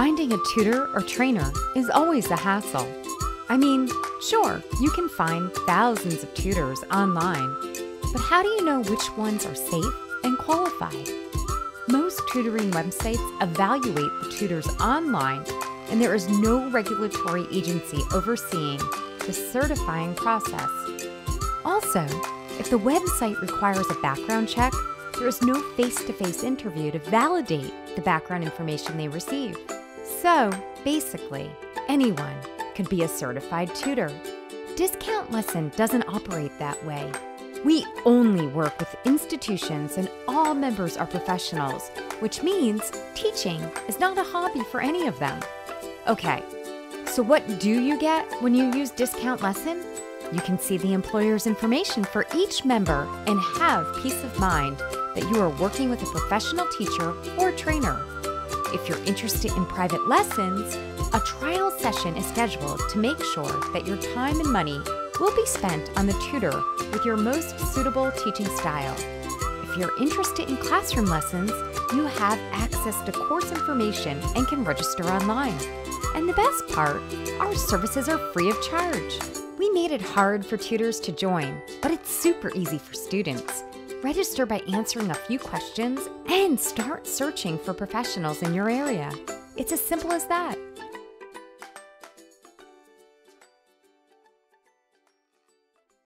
Finding a tutor or trainer is always a hassle. I mean, sure, you can find thousands of tutors online, but how do you know which ones are safe and qualified? Most tutoring websites evaluate the tutors online, and there is no regulatory agency overseeing the certifying process. Also, if the website requires a background check, there is no face to face interview to validate the background information they receive. So, basically, anyone could be a certified tutor. Discount Lesson doesn't operate that way. We only work with institutions and all members are professionals, which means teaching is not a hobby for any of them. Okay, so what do you get when you use Discount Lesson? You can see the employer's information for each member and have peace of mind that you are working with a professional teacher or trainer. If you're interested in private lessons, a trial session is scheduled to make sure that your time and money will be spent on the tutor with your most suitable teaching style. If you're interested in classroom lessons, you have access to course information and can register online. And the best part, our services are free of charge. We made it hard for tutors to join, but it's super easy for students. Register by answering a few questions and start searching for professionals in your area. It's as simple as that.